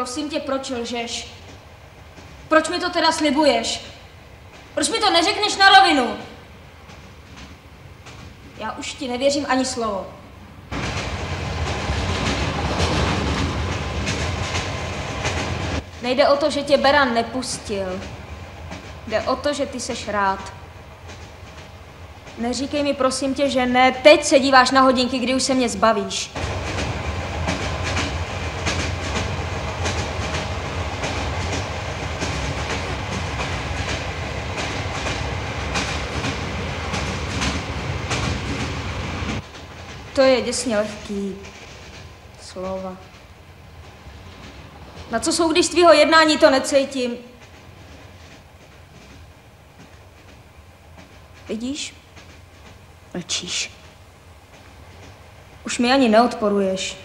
Prosím tě, proč lžeš? Proč mi to teda slibuješ? Proč mi to neřekneš na rovinu? Já už ti nevěřím ani slovo. Nejde o to, že tě Beran nepustil. Jde o to, že ty seš rád. Neříkej mi prosím tě, že ne. Teď se díváš na hodinky, kdy už se mě zbavíš. To je děsně lehký. Slova. Na co jsou, když tvýho jednání to necítím? Vidíš? Mlčíš. Už mi ani neodporuješ.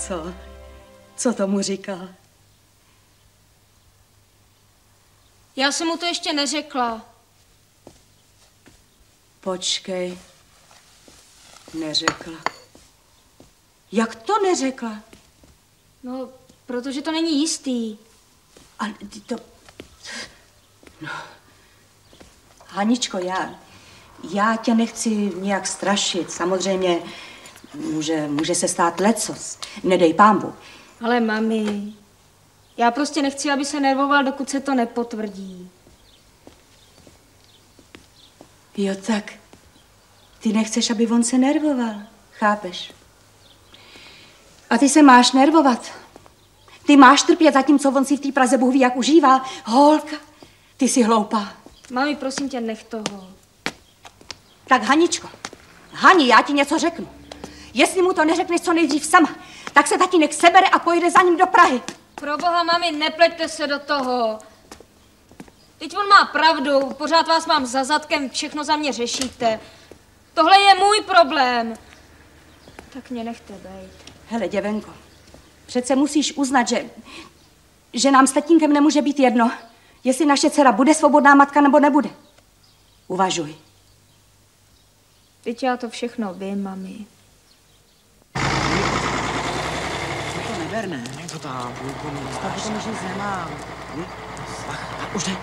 Co? Co tomu říká? Já jsem mu to ještě neřekla. Počkej. Neřekla. Jak to neřekla? No, protože to není jistý. Ale ty to... No. Haničko, já, já tě nechci nějak strašit. Samozřejmě může, může se stát lecos. Nedej pámbu. Ale mami, já prostě nechci, aby se nervoval, dokud se to nepotvrdí. Jo, tak. Ty nechceš, aby on se nervoval. Chápeš? A ty se máš nervovat. Ty máš trpět, zatímco on si v té Praze Bůh ví, jak užívá. Holka, ty jsi hloupá. Mami, prosím tě, nech toho. Tak Haničko, Hani, já ti něco řeknu. Jestli mu to neřekneš co nejdřív sama, tak se tatínek sebere a pojede za ním do Prahy. Pro boha, mami, nepleťte se do toho. Teď on má pravdu, pořád vás mám za zadkem, všechno za mě řešíte. Tohle je můj problém. Tak mě nechte bejt. Hele, děvenko, přece musíš uznat, že, že nám s tatínkem nemůže být jedno, jestli naše dcera bude svobodná matka nebo nebude. Uvažuj. Teď já to všechno vím, mami. To neber, ne? To tam, mi Tak potom už nic nemám. Ach, už jde.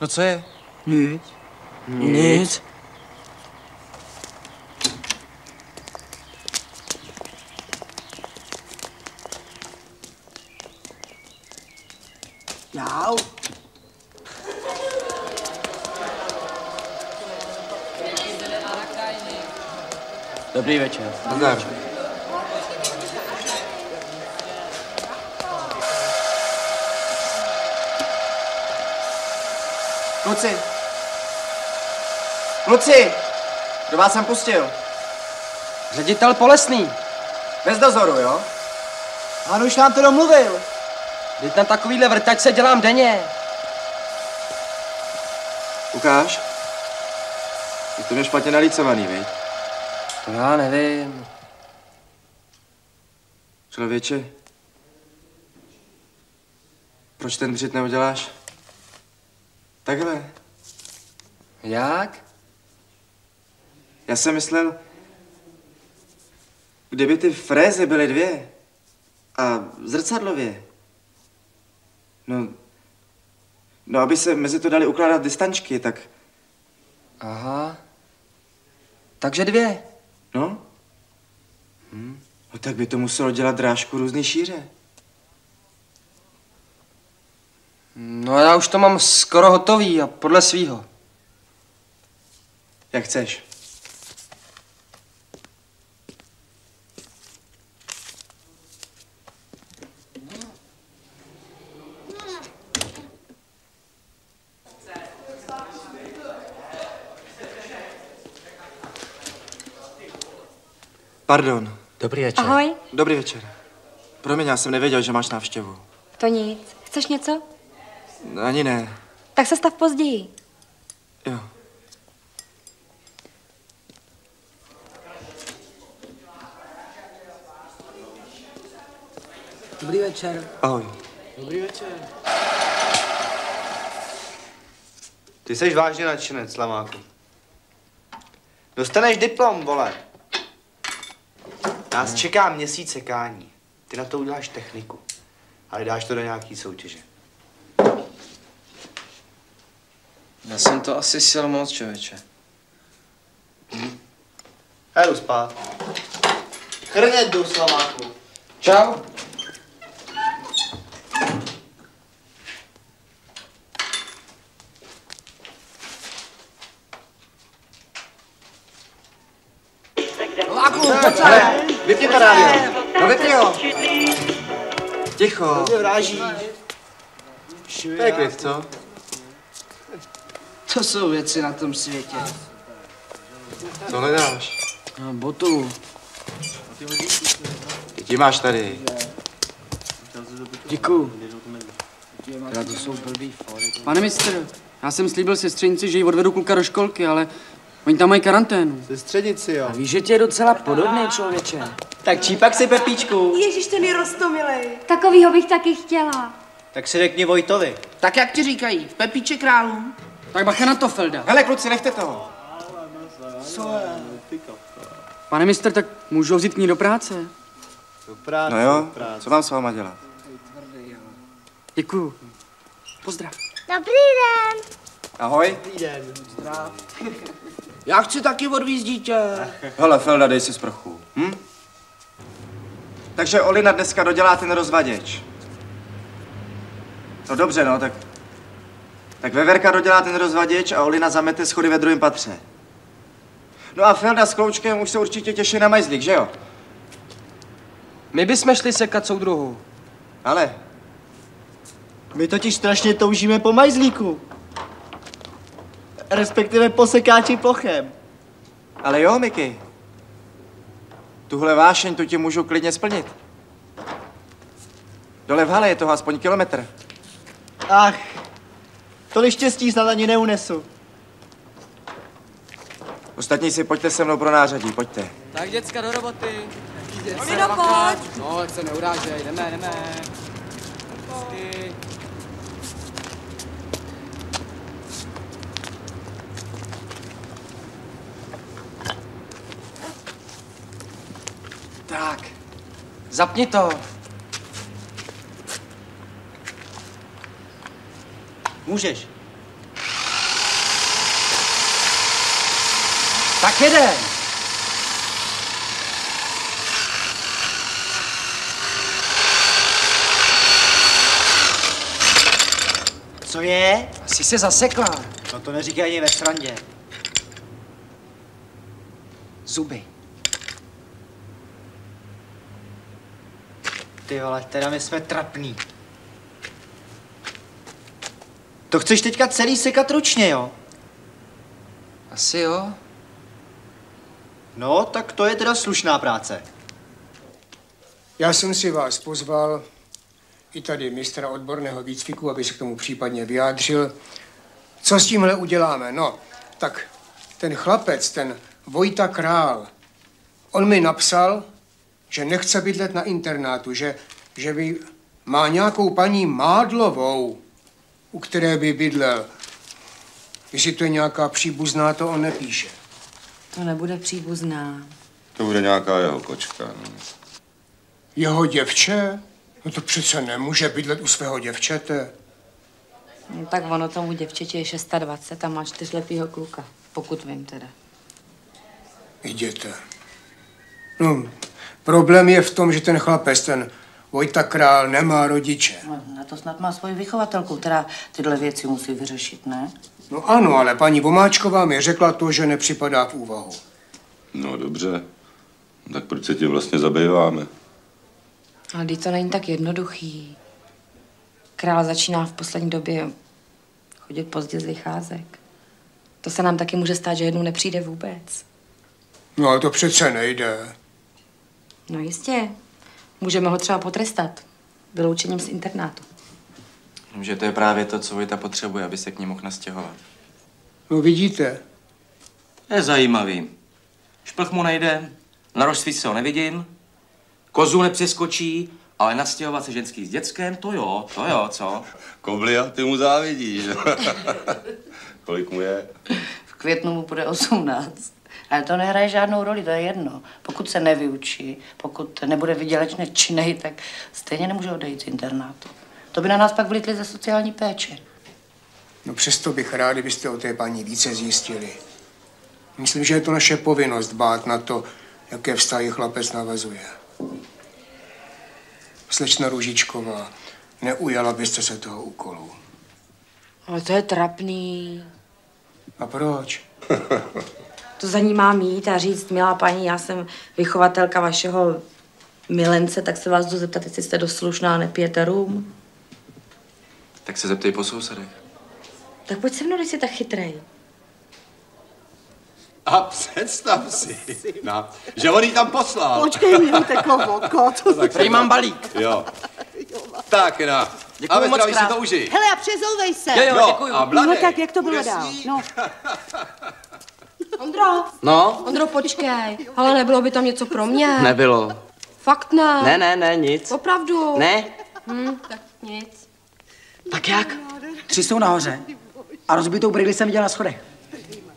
No co je? Nic. Nic. Jau. Dobrý večer. Zdar. Kluci! Kluci! Kdo vás sem pustil? Ředitel Polesný. Bez dozoru, jo? Ano, už nám to domluvil. Teď na takovýhle vrtač se dělám denně. Ukáž? Je to mě špatně nalícovaný, viď? To já nevím. Člověče, proč ten dřit neuděláš? Takhle. Jak? Já jsem myslel, kdyby ty frézy byly dvě a zrcadlově, no, no aby se mezi to dali ukládat distančky, tak, Aha. Takže dvě. No. Hm. No tak by to muselo dělat drážku různé šíře. No já už to mám skoro hotový a podle svýho. Jak chceš. Pardon. Dobrý večer. Ahoj. Dobrý večer. Promiň, já jsem nevěděl, že máš návštěvu. To nic. Chceš něco? Ani ne. Tak se stav později. Jo. Dobrý večer. Ahoj. Ty jsi vážně nadšenec, Slamáku. Dostaneš diplom, vole. Nás čeká měsíc sekání. Ty na to uděláš techniku. Ale dáš to do nějaký soutěže. Já jsem to asi sil moc, člověče. Já jdu spát. Chrně jdu, Slamáku. Čau. Vypni to rádio. No vypni ho. Ticho. Mě vrážíš. To je klid, co? To jsou věci na tom světě. Co hledáš? No, botu. Ty ti máš tady. Děkuju. Teda to jsou blbý fory. Pane mistr, já jsem slíbil sestřenici, že jí odvedu kluka do školky, ale oni tam mají karanténu. Ze střednici, jo. Víš, že tě je docela podobný člověče. Tak čípak si Pepíčku. Ježíš, ten je rostomilej. Takovýho bych taky chtěla. Tak si řekni Vojtovi. Tak jak ti říkají, v Pepíče králu. Tak bacha na to, Felda. Hele, kluci, nechte toho. Pane mistr, tak můžu ho vzít k ní do práce? Do práce, No jo, do práce. co mám s váma dělat? Děkuju. Pozdrav. Dobrý den. Ahoj. Já chci taky odvízt dítě. Hele, Felda, dej si sprchu. Hm? Takže Olina dneska dodělá ten rozvaděč. No dobře, no, tak... Tak Veverka dodělá ten rozvaděč a Olina zamete schody ve druhém patře. No a Felda s Kloučkem už se určitě těší na majzlík, že jo? My bychom šli sekat soudruhu. Ale, My totiž strašně toužíme po majzlíku. Respektive po sekáči plochem. ale jo, Miky. Tuhle vášeň tu ti můžu klidně splnit. Dole v hale je toho aspoň kilometr. Ach, tolik štěstí snad ani neunesu. Ostatní si pojďte se mnou pro nářadí, pojďte. Tak děcka do roboty. Olino, pojď. No, se neurážej, jdeme, jdeme. Hezky. Tak. Zapni to. Můžeš. Tak jedem. Co je? Asi se zasekla. No to neříkej ani ve srandě. Zuby. Ty vole, teda my jsme trapný. To chceš teďka celý sekat ručně, jo? Asi jo. No, tak to je teda slušná práce. Já jsem si vás pozval, i tady mistra odborného výcviku, aby se k tomu případně vyjádřil. Co s tímhle uděláme? No, tak ten chlapec, ten Vojta Král, on mi napsal, že nechce bydlet na internátu, že, že by má nějakou paní Mádlovou, u které by bydlel. Jestli to je nějaká příbuzná, to on nepíše. To nebude příbuzná. To bude nějaká jeho kočka. No. Jeho děvče? No to přece nemůže bydlet u svého děvčete. No, tak ono tomu děvčeti je 620 a má čtyřletýho kluka, pokud vím teda. Jděte. No, problém je v tom, že ten chlapec, ten Vojta Král, nemá rodiče. No, na to snad má svoji vychovatelku, která tyhle věci musí vyřešit, ne? No ano, ale paní Vomáčková mi řekla to, že nepřipadá v úvahu. no dobře. Tak proč se tím vlastně zabýváme? Ale to není tak jednoduchý. Král začíná v poslední době chodit pozdě z vycházek. To se nám taky může stát, že jednou nepřijde vůbec. No ale to přece nejde. No jistě. Můžeme ho třeba potrestat. Vyloučením z internátu. Že to je právě to, co Vojta potřebuje, aby se k ní mohl nastěhovat. No vidíte, Je zajímavý. Šplch mu nejde, na rozsvíce ho nevidím, kozu nepřeskočí, ale nastěhovat se ženský s dětskem, to jo, to jo, co? Koblia, ty mu závidíš. Kolik mu je? V květnu mu bude 18. Ale to nehraje žádnou roli, to je jedno. Pokud se nevyučí, pokud nebude vydělečně činnej, tak stejně nemůže odejít z internátu. To by na nás pak vlitli ze sociální péče. no přesto bych rád, kdybyste o té paní více zjistili. Myslím, že je to naše povinnost bát na to, jaké vztahy chlapec navazuje. Slečna Ružičková, neujala byste se toho úkolu. Ale to je trapný. A proč? To za ní mám jít a říct, milá paní, já jsem vychovatelka vašeho milence, tak se vás jdu zeptat, jestli jste dost slušná a nepijete rum. Tak se zeptej po sousedech. Tak pojď se mnou, když jsi tak chytrej. A představ si, no, že on jí tam poslal. Počkej, mi uteklo oko. To tak Prý mám balík. Jo. Tak, no. Děkuju a ve moc zdraví si krát. to užij. Hele, a přezouvej se. Jo, jo, No, děkuju. a Mladej, no tak, jak to bylo bude dál? No. Ondro, No, Ondro, počkej. Ale nebylo by tam něco pro mě? nebylo. Fakt ne. Ne, ne, ne, nic. Opravdu. Ne, Hm, tak nic. Tak jak? Tři jsou nahoře. A rozbitou brýli jsem viděl na schodech.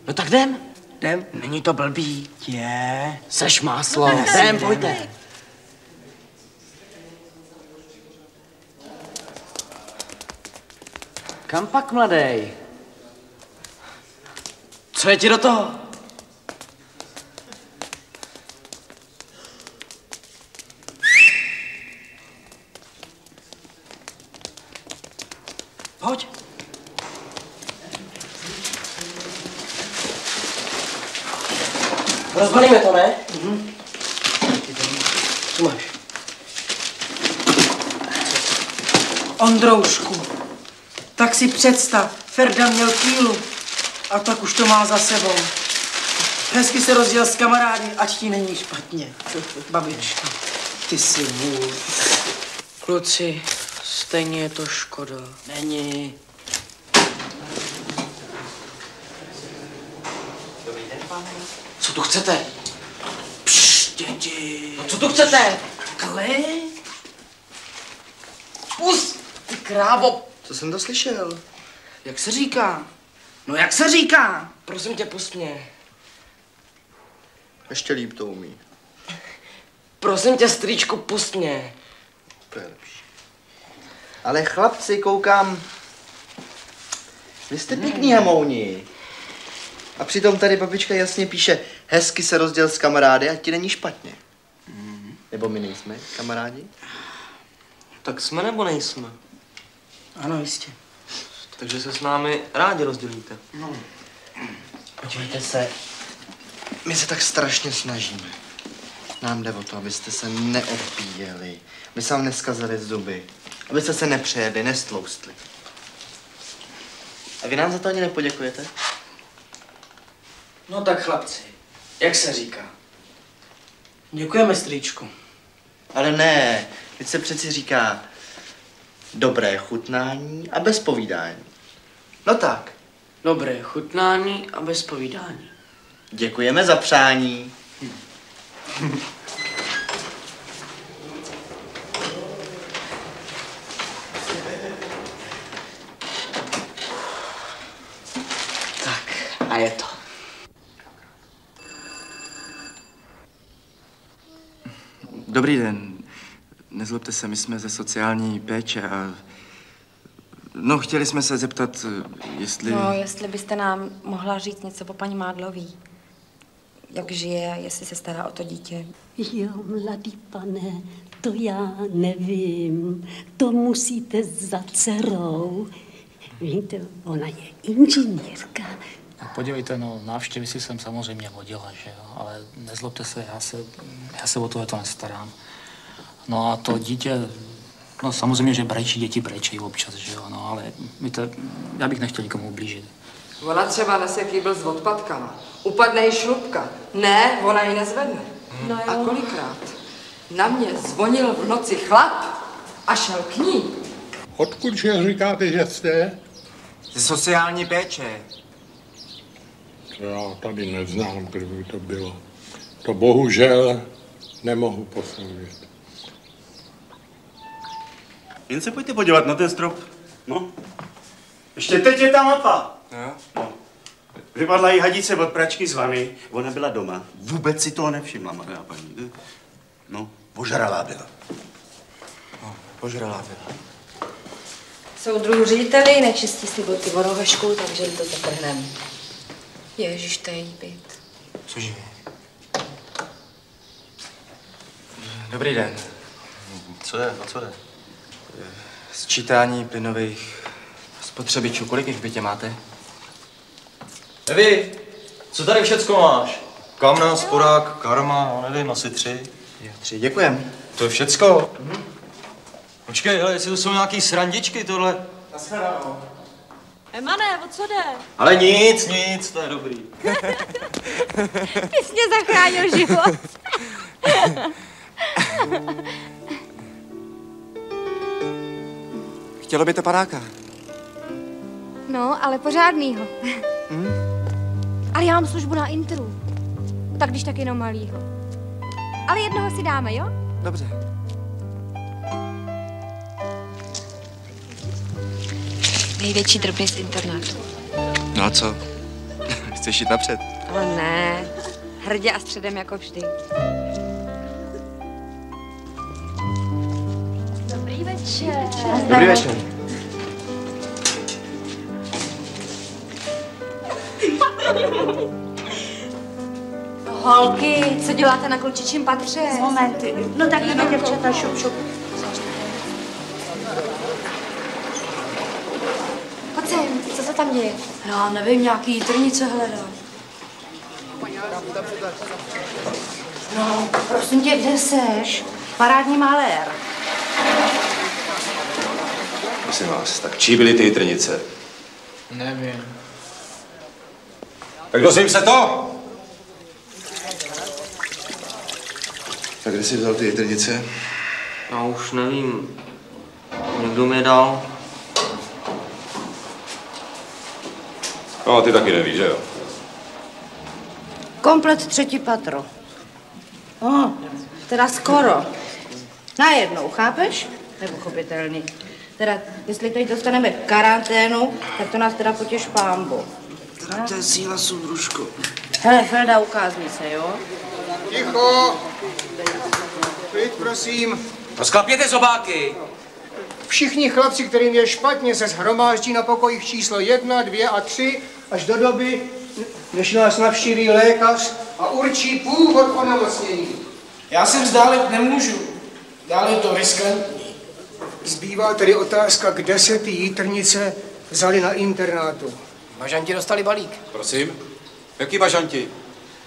no tak jdem. Jdem? Není to blbý. Je. Seš máslo. Jdem, pojďte. Kam pak, mladej? Co je ti do toho? Pojď. Rozbalíme to, ne? Co máš? Ondroušku, tak si představ, Ferda měl kýlu a tak už to má za sebou. Hezky se rozděl s kamarády, ať ti není špatně. Babičko, ty jsi vůl. Kluci, stejně je to škoda. Není. Co tu chcete? Pšš, děti. No, co tu chcete? Klid. Pus! Ty krávo! Co jsem to slyšel? Jak se říká? No jak se říká? Prosím tě, pust mě. Ještě líp to umí. Prosím tě, strýčku, pust mě. To je lepší. Ale chlapci, koukám, vy jste pěkný hamouni. A přitom tady babička jasně píše, hezky se rozděl s kamarády a ti není špatně. Nebo my nejsme kamarádi? Tak jsme nebo nejsme? Ano, jistě. Takže se s námi rádi rozdělíte. No. Podívejte se, my se tak strašně snažíme. Nám jde o to, abyste se neopíjeli, aby se vám neskazili zuby, abyste se nepřejedli, nestloustli. A vy nám za to ani nepoděkujete? No tak chlapci, jak se říká? Děkujeme, strýčku. Ale ne, teď se přeci říká dobré chutnání a bez povídání. No tak, Dobré chutnání a bez povídání. děkujeme za přání. Tak, a je to. Dobrý den. Nezlobte se, my jsme ze sociální péče a... No, chtěli jsme se zeptat, jestli... No, jestli byste nám mohla říct něco po paní Mádlový. Jak žije, jestli se stará o to dítě. Jo, mladý pane, to já nevím. To musíte za dcerou. Víte, ona je inženýrka. No, podívejte, no, návštěvy si jsem samozřejmě vodila, že jo, ale nezlobte se, já se, já se o tohle to nestarám. No a to dítě, no samozřejmě, že brečí, děti brečí občas, že jo, no, ale víte, já bych nechtěl nikomu ublížit. Ona třeba nese kýbl s odpadkama. Upadne jí šlubka. Ne, ona ji nezvedne. No A kolikrát? Na mě zvonil v noci chlap a šel k ní. Odkud že říkáte, že jste? Ze sociální péče. To já tady neznám, kde by to bylo. To bohužel nemohu posoudit. Jen se pojďte podívat na ten strop. No. Ještě teď je ta mapa. Jo? No. Vypadla jí hadice od pračky z vany. Ona byla doma. Vůbec si toho nevšimla, mladá paní. No, ožralá byla. Požralá byla. Soudruhu řediteli, nečistí si boty vodou vešku, takže to zatrhneme. Ježíš, to je jí byt. Cože? Dobrý den. Co je? O co jde? Sčítání plynových spotřebičů. Kolik jich v bytě máte? Evi, co tady všecko máš? Kamna, sporák, karma, no nevím, asi tři. Jo, tři, děkujem. To je všecko? Mhm. Počkej, ale jestli to jsou nějaký srandičky, tohle. Naschledanou. Emane, o co jde? Ale nic, nic, to je dobrý. Ty jsi mě zachránil život. Chtělo by to panáka. No, ale pořádnýho. Hm? Ale já mám službu na intru. Tak když tak jenom malýho. Ale jednoho si dáme, jo? Dobře. Největší drobný z internátu. No a co? Chceš jít napřed? Ale ne, hrdě a středem jako vždy. Dobrý večer. Dobrý večer. Holky, co děláte na klučičím patře? Moment, no tak jdeme děvčata, šup, šup. Já nevím, nějaký jitrnice hledám. No, prosím tě, kde seš? Parádní malér. Prosím vás, tak čí byly ty jitrnice? Nevím. Tak dozvím se to! Tak kde jsi vzal ty jitrnice? Já už nevím. Někdo mi je dal. No, ty taky nevíš, že jo? Komplet třetí patro. O, teda skoro. Najednou, chápeš? Nepochopitelný. Teda, jestli teď dostaneme karanténu, tak to nás teda potěš pámbu. Teda to je síla, soudružko. Hele, Felda, ukázni se, jo? Ticho! Klid, prosím. Rozklapěte zobáky. Všichni chlapci, kterým je špatně, se shromáždí na pokojích číslo jedna, dvě a tři až do doby, než nás navštíví lékař a určí původ onemocnění. Já se vzdálit nemůžu. Dále je to riskantní. Zbývá tedy otázka, kde se ty jitrnice vzali na internátu. Bažanti dostali balík. Prosím? Jaký bažanti?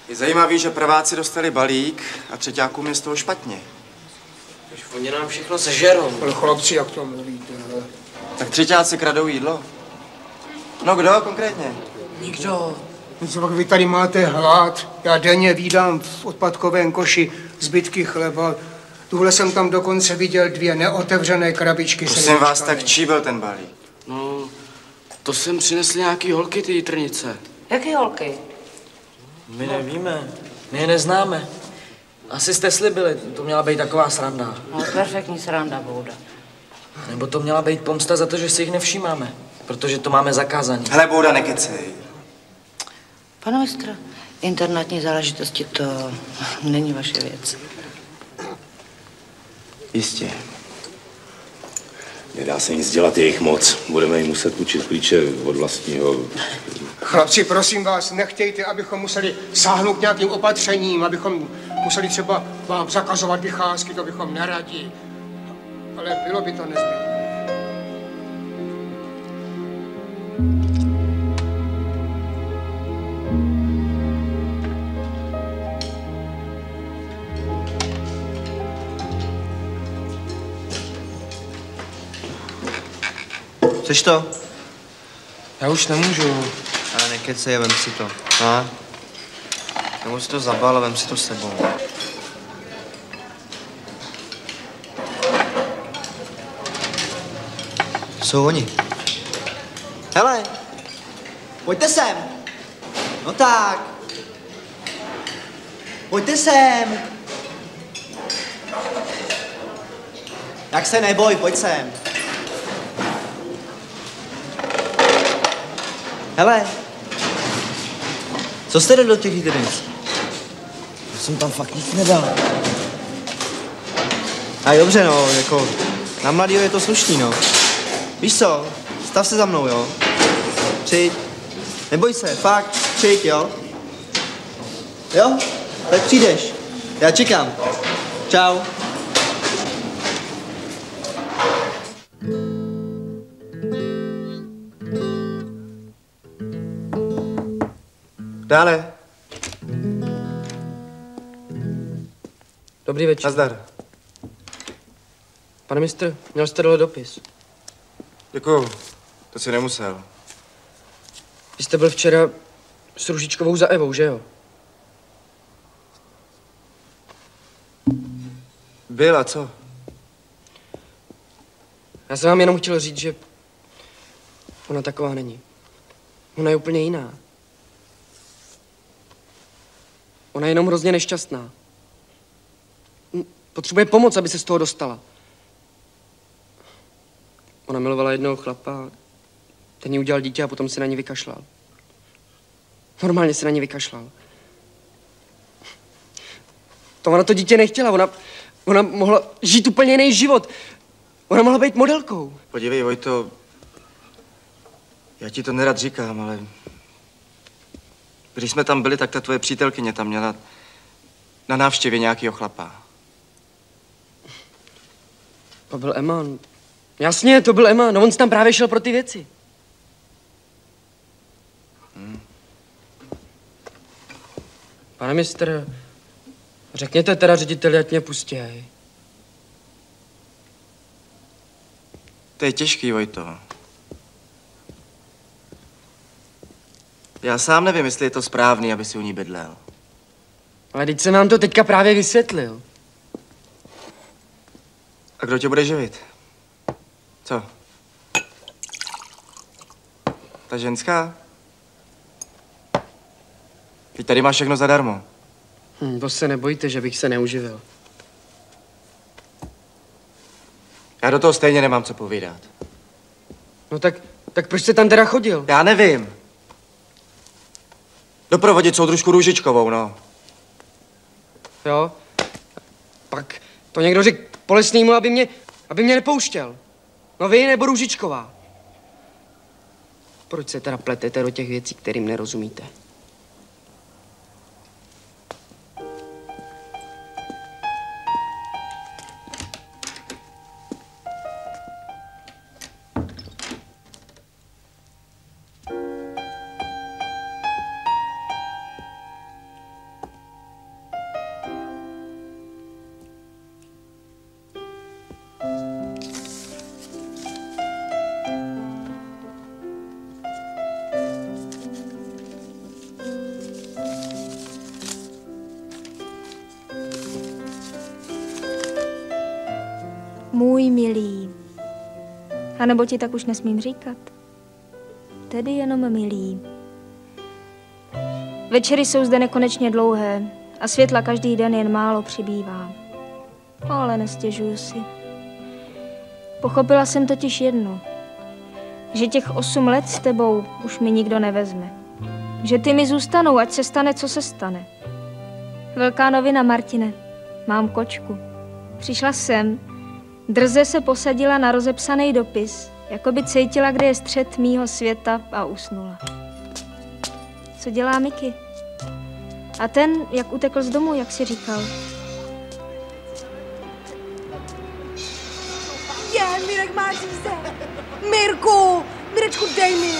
Je zajímavý, že prváci dostali balík a třetíkům je z toho špatně. Už oni nám všechno sežerou. Ale chlapci, jak to mluvíte? Tak třetíáci kradou jídlo. No kdo konkrétně? Nikdo. No Co pak vy tady máte hlad? Já denně vídám v odpadkovém koši zbytky chleba. Tuhle jsem tam dokonce viděl dvě neotevřené krabičky. se Prosím vás, tak čí byl ten balík? No, to jsem přinesl nějaký holky, ty jitrnice. Jaký holky? My nevíme. My je neznáme. Asi jste slibili, to měla být taková sranda. No, perfektní sranda, Bouda. Nebo to měla být pomsta za to, že si jich nevšímáme. Protože to máme zakázané. Hele, Bouda, nekecej. Pane mistra, internátní záležitosti to není vaše věc. Jistě. Nedá se nic dělat, je jich moc. Budeme jim muset půjčit klíče od vlastního. Chlapci, prosím vás, nechtějte, abychom museli sáhnout k nějakým opatřením, abychom museli třeba vám zakazovat vycházky, to bychom neradi. Ale bylo by to nezbytné. Chceš to? Já už nemůžu. Ale nekecej, vem si to. A? Nebo si to zabal a vem si to sebou. Jsou oni. Hele, pojďte sem. No tak. Pojďte sem. Tak se neboj, pojď sem. Hele, co jste do těch jídelnic? Já jsem tam fakt nic nedal. A dobře, no, jako, na mladýho je to slušný, no. Víš co, stav se za mnou, jo. Přijď. Neboj se, fakt, přijď, jo. Jo, tak přijdeš. Já čekám. Čau. Dále. Dobrý večer. Nazdar. Pane mistr, měl jste dole dopis. Děkuju. To si nemusel. Vy jste byl včera s Ružičkovou za Evou, že jo? Byl a co? Já jsem vám jenom chtěl říct, že ona taková není. Ona je úplně jiná. Ona je jenom hrozně nešťastná. Potřebuje pomoc, aby se z toho dostala. Ona milovala jednoho chlapa, ten jí udělal dítě a potom se na ní vykašlal. Normálně se na ní vykašlal. To ona to dítě nechtěla, ona, ona mohla žít úplně jiný život. Ona mohla být modelkou. Podívej, Vojto, já ti to nerad říkám, ale když jsme tam byli, tak ta tvoje přítelkyně tam měla na návštěvě nějakého chlapa. To byl Eman. Jasně, to byl Eman. No on tam právě šel pro ty věci. Hmm. Pane mistr, řekněte teda řediteli, ať mě pustěj. To je těžký, Vojto. Já sám nevím, jestli je to správný, aby si u ní bydlel. Ale teď jsem vám to teďka právě vysvětlil. A kdo tě bude živit? Co? Ta ženská? Teď tady máš všechno zadarmo. Hm, to se nebojte, že bych se neuživil. Já do toho stejně nemám co povídat. No tak, tak proč jste tam teda chodil? Já nevím. Doprovodit soudružku Růžičkovou, no. Jo? Pak to někdo řekl Polesnýmu, aby mě, aby mě nepouštěl. No vy nebo Růžičková. Proč se teda pletete do těch věcí, kterým nerozumíte? A nebo ti tak už nesmím říkat? Tedy jenom milý. Večery jsou zde nekonečně dlouhé a světla každý den jen málo přibývá. Ale nestěžuju si. Pochopila jsem totiž jedno. Že těch osm let s tebou už mi nikdo nevezme. Že ty mi zůstanou, ať se stane, co se stane. Velká novina, Martine. Mám kočku. Přišla sem, drze se posadila na rozepsaný dopis, jako by cítila, kde je střed mýho světa a usnula. Co dělá Miky? A ten, jak utekl z domu, jak si říkal. Je, Mirek má říze. Mirku, Mirečku, dej mi.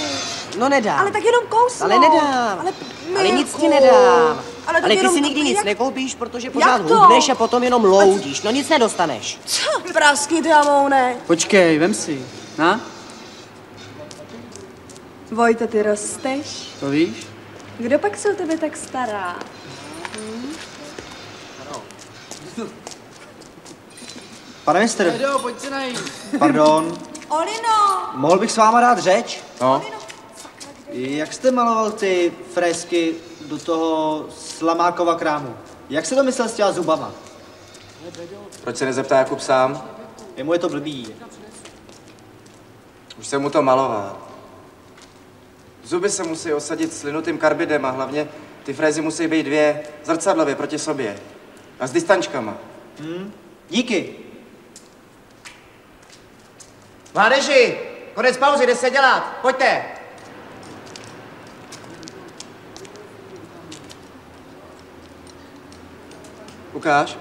No nedám. Ale tak jenom kousnout. Ale nedám. Ale, Ale nic ti Mirku. nedám. Ale, Ale ty jenom si nikdy nic jak- nekoupíš, protože pořád hubneš a potom jenom loudíš. No nic nedostaneš. Co, praskni, Dramoune? Počkej, vem si. Na, Vojto, ty rosteš? to víš? Kdo pak se o tebe tak stará? Hm? Pane mistr, Edo, pojď se najít. pardon. Olino! Mohl bych s váma dát řeč? No, Jak jste maloval ty fresky do toho Slamákova krámu? Jak se to myslel s těma zubama? proč se nezeptá Jakub sám? Jemu je to blbý. Už jsem mu to maloval. Zuby se musí osadit s linutým karbidem a hlavně ty frézy musí být dvě zrcadlově proti sobě. A s distančkama. Hm? Díky. Mládeži, konec pauzy, jde se dělat. Pojďte. Ukáž.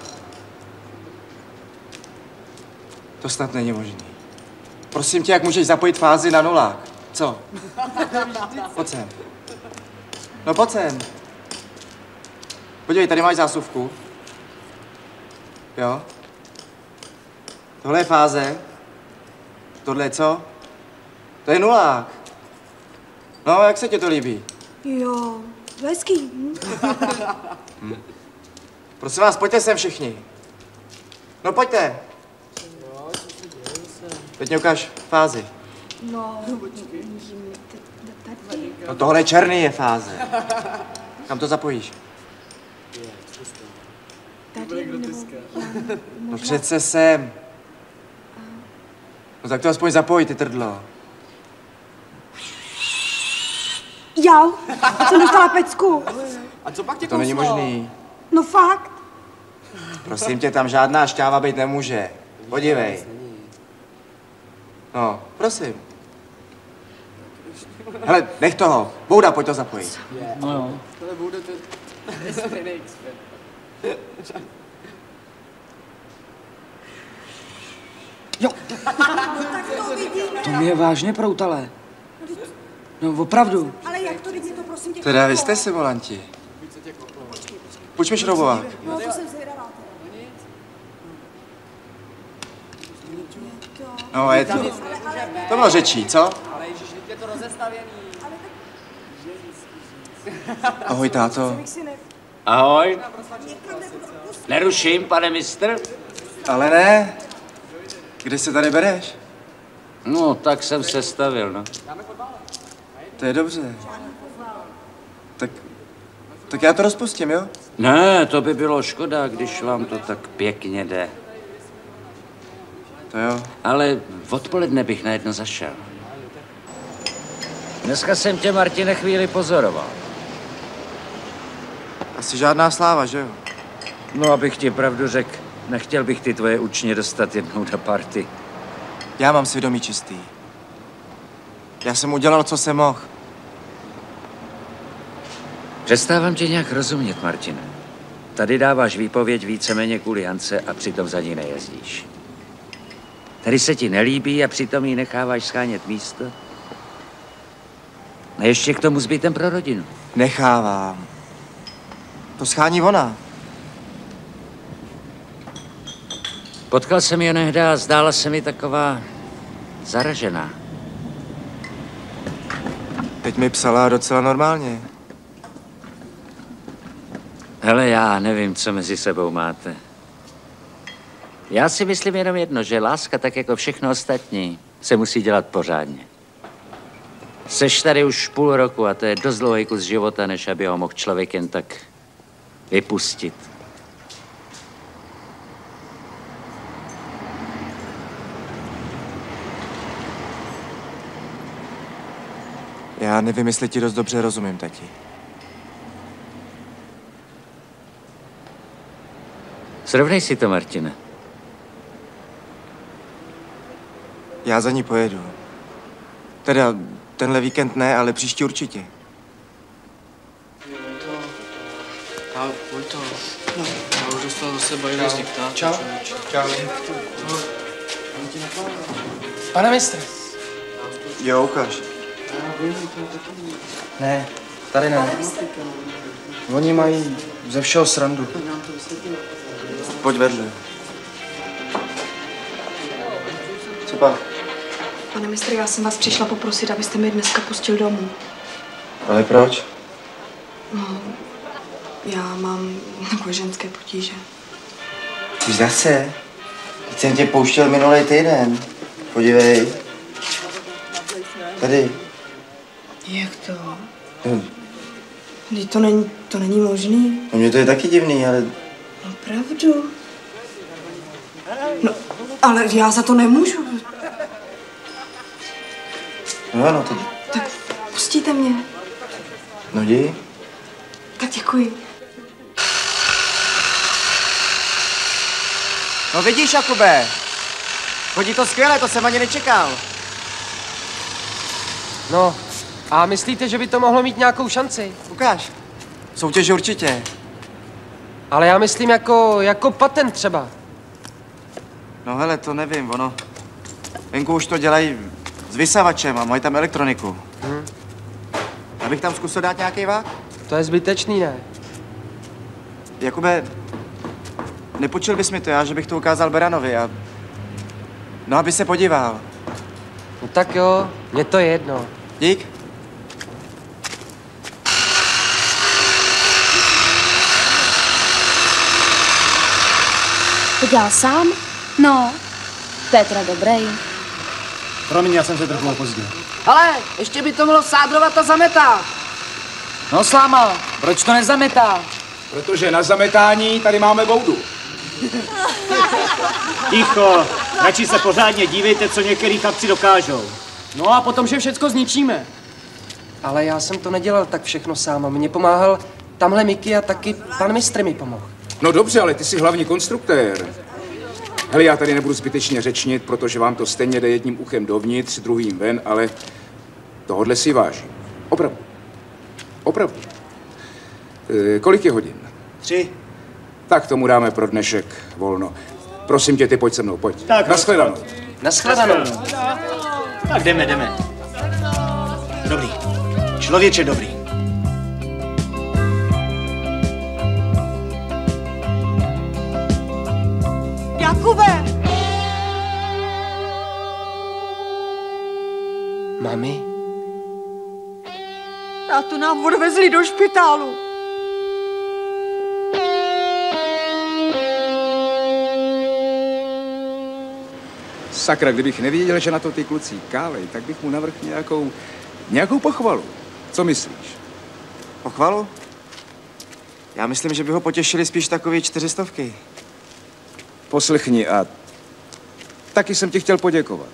To snad není možný. Prosím tě, jak můžeš zapojit fázi na nulák? Co? Pojď sem. No pojď sem. Podívej, tady máš zásuvku. Jo? Tohle je fáze. Tohle je co? To je nulák. No, jak se ti to líbí? Jo, hezký. hm? Prosím vás, pojďte sem všichni. No pojďte. Teď mě ukáž fázi. No. No tohle černý je fáze. Kam to zapojíš? Tady. No přece sem. No tak to aspoň zapoj, ty trdlo. Jau, jsem dostala pecku. A co pak tě To není možný. No fakt. Prosím tě, tam žádná šťáva být nemůže. Podívej. No, prosím. Hele, nech toho. Bouda, pojď to zapojit. No jo. Tohle bude to... To mi je vážně proutalé. No opravdu. Ale jak to, to prosím tě... Teda vy jste simulanti. Pojď mi šroubovat. No, to jsem zvědavá. No, je to. To bylo řečí, co? Ale ježiš, je to rozestavěný. Ahoj, táto. Ahoj. Neruším, pane mistr? Ale ne. Kde se tady bereš? No, tak jsem se stavil, no. To je dobře. Tak, já to rozpustím, jo? Ne, to by bylo škoda, když vám to tak pěkně jde. To jo. Ale odpoledne bych na jedno zašel. Dneska jsem tě, Martine, chvíli pozoroval. Asi žádná sláva, že jo? No, abych ti pravdu řekl, nechtěl bych ty tvoje učně dostat jednou na party. Já mám svědomí čistý. Já jsem udělal, co jsem mohl. Přestávám tě nějak rozumět, Martine. Tady dáváš výpověď víceméně kvůli Jance a přitom za ní nejezdíš. Tady se ti nelíbí a přitom jí necháváš schánět místo. A ještě k tomu zbytem pro rodinu. Nechávám. To schání ona. Potkal jsem ji nehdy a zdála se mi taková zaražená. Teď mi psala docela normálně. Hele, já nevím, co mezi sebou máte. Já si myslím jenom jedno, že láska, tak jako všechno ostatní, se musí dělat pořádně. Seš tady už půl roku a to je dost dlouhý kus života, než aby ho mohl člověk jen tak vypustit. Já nevím, jestli ti dost dobře rozumím, tati. Srovnej si to, Martine. Já za ní pojedu. Teda tenhle víkend ne, ale příští určitě. Ale pojď to. No. Já už dostal zase bajdu z diktátu. Čau. Čau. Pane mistře. Jo, ukáž. Ne, tady ne. Oni mají ze všeho srandu. Pojď vedle. Co pak? Pane mistr, já jsem vás přišla poprosit, abyste mi dneska pustil domů. Ale proč? No, já mám takové ženské potíže. Už zase? Teď jsem tě pouštěl minulý týden. Podívej. Tady. Jak to? No, Vždyť to není, to není možný. no mně to je taky divný, ale Opravdu. No, ale já za to nemůžu. no ano, to, Tak pustíte mě. no jdi. Tak děkuji. No vidíš, Jakube, chodí to skvěle, to jsem ani nečekal. No, a myslíte, že by to mohlo mít nějakou šanci? Ukáž. Soutěž určitě. Ale já myslím jako, jako patent třeba. No hele, to nevím, ono. Venku už to dělají s vysavačem a mají tam elektroniku. Hm. Abych tam zkusil dát nějaký vák? To je zbytečný, ne? Jakube, nepočil bys mi to já, že bych to ukázal Beranovi a... No, aby se podíval. No tak jo, mně to je jedno. Dík. To dělal sám? No, to je teda dobrý. Promiň, já jsem se trochu opozdil. Ale ještě by to mohlo sádrovat a zametat. No sláma, proč to nezametá? Protože na zametání tady máme boudu. Ticho, radši se pořádně dívejte, co některý chlapci dokážou. No a potom, že všecko zničíme. Ale já jsem to nedělal tak všechno sám. Mně pomáhal tamhle Miky a taky pan mistr mi pomohl. No dobře, ale ty jsi hlavní konstruktér. Hele, já tady nebudu zbytečně řečnit, protože vám to stejně jde jedním uchem dovnitř, druhým ven, ale tohodle si vážím. Opravdu. Opravdu. E, kolik je hodin? Tři. Tak tomu dáme pro dnešek volno. Prosím tě, ty pojď se mnou, pojď. Tak, Naschledanou. Naschledanou. Tak jdeme, jdeme. Dobrý. Člověče dobrý. Jakube! Mami? A to nám odvezli do špitálu. Sakra, kdybych nevěděl, že na to ty kluci kálej, tak bych mu navrhl nějakou, nějakou pochvalu. Co myslíš? Pochvalu? Já myslím, že by ho potěšili spíš takový čtyřistovky. Poslechni a taky jsem ti chtěl poděkovat.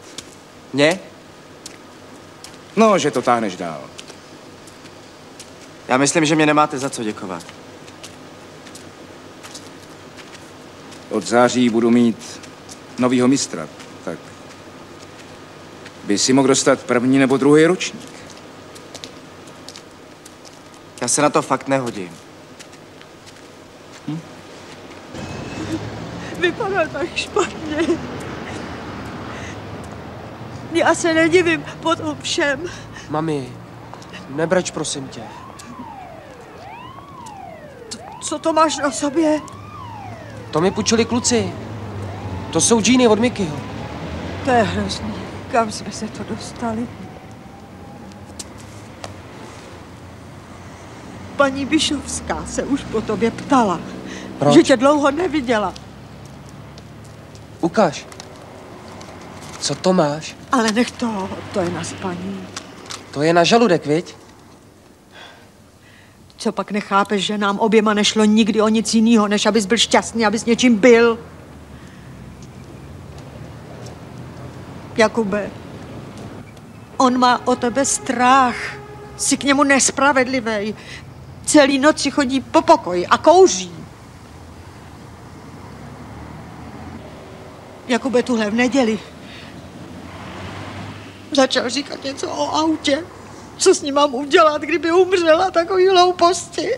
Mně? No, že to táhneš dál. Já myslím, že mě nemáte za co děkovat. Od září budu mít novýho mistra, tak by si mohl dostat první nebo druhý ročník. Já se na to fakt nehodím. Vypadá tak špatně. Já se nedivím po tom všem. Mami, nebrač prosím tě. Co to máš na sobě? To mi půjčili kluci. To jsou džíny od Mikyho. To je hrozný. Kam jsme se to dostali? Paní Bišovská se už po tobě ptala, Proč? že tě dlouho neviděla. Ukáž. Co to máš? Ale nech to, to je na spaní. To je na žaludek, viď? Co pak nechápeš, že nám oběma nešlo nikdy o nic jiného, než abys byl šťastný, abys něčím byl? Jakube, on má o tebe strach. Jsi k němu nespravedlivý. Celý noci chodí po pokoji a kouří. Jakube, tuhle v neděli začal říkat něco o autě. Co s ním mám udělat, kdyby umřela takový hlouposti?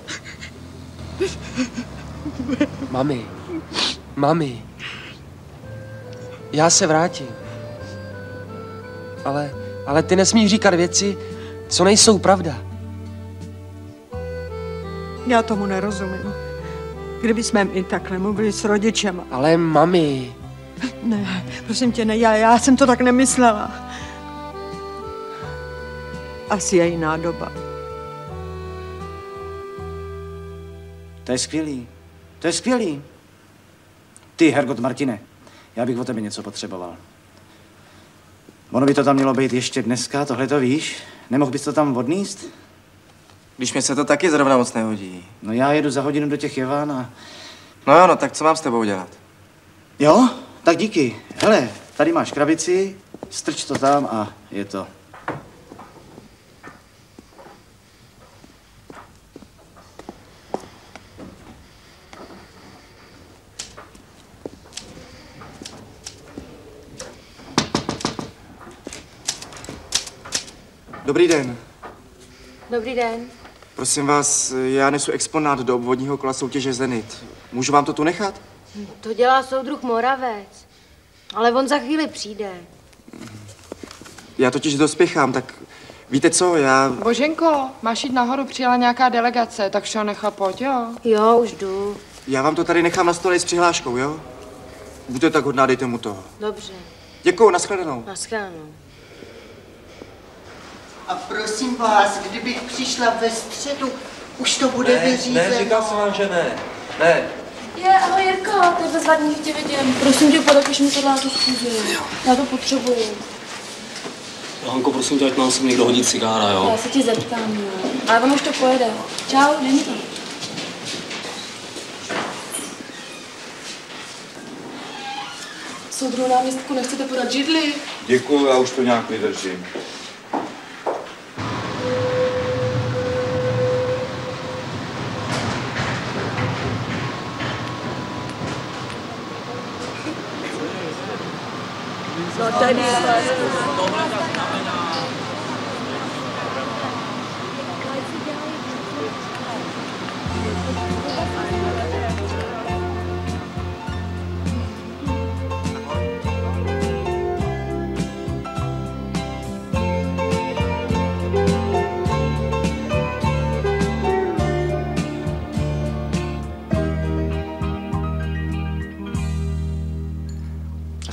Mami, mami, já se vrátím. Ale, ale ty nesmíš říkat věci, co nejsou pravda. Já tomu nerozumím. Kdyby jsme i takhle mluvili s rodičem. Ale mami, Ne, prosím tě, ne, já, já jsem to tak nemyslela. Asi je jiná doba. To je skvělý. To je skvělý. Ty, Hergot Martine, já bych o tebe něco potřeboval. Ono by to tam mělo být ještě dneska, tohle to víš? Nemohl bys to tam odníst? Když mě se to taky zrovna moc nehodí. No já jedu za hodinu do těch Jevan a... No jo, no tak co mám s tebou dělat? Jo? Tak díky. Hele, tady máš krabici, strč to tam a je to. Dobrý den. Dobrý den. Prosím vás, já nesu exponát do obvodního kola soutěže Zenit. Můžu vám to tu nechat? To dělá soudruh Moravec. Ale on za chvíli přijde. Já totiž dospěchám, tak víte co, já... Boženko, máš jít nahoru, přijela nějaká delegace, tak šo nechá pojď, jo? Jo, už jdu. Já vám to tady nechám na stole s přihláškou, jo? Buďte tak hodná, dejte mu to. Dobře. Děkuju, nashledanou. Naschledanou. A prosím vás, kdybych přišla ve středu, už to bude vyřízeno. jsem vám, že ne. Ne. Je, ahoj Jirko, to je bezvadný, že tě vidím. Prosím tě, podepiš mi tohle na tu schůzi. Já to potřebuji. Hanko, prosím tě, ať nám sem někdo hodí cigára, jo? Já se ti zeptám, jo. Ale ono už to pojede. Čau, Denko. Soudru náměstku, nechcete podat židli? Děkuju, já už to nějak vydržím. No